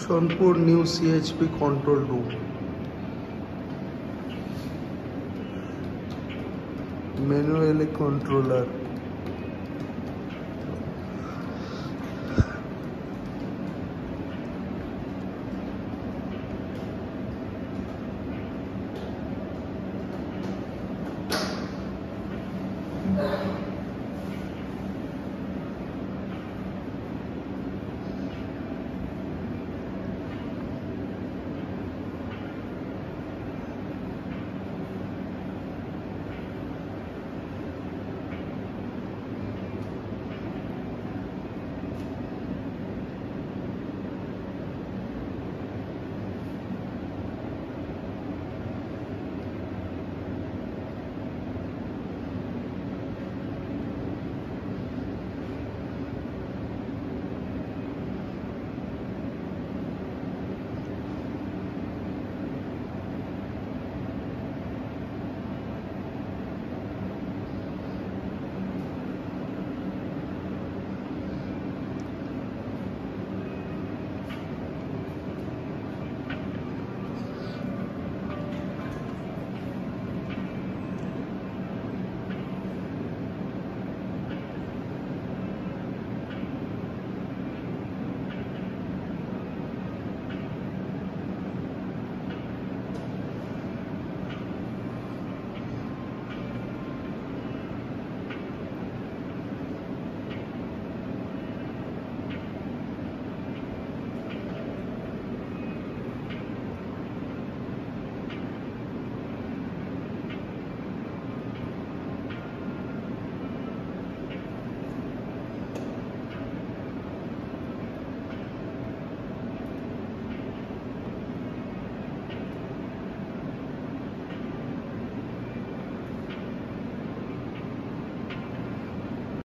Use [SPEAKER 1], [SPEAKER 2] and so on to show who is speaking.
[SPEAKER 1] Sonpur new CHP control room manually controller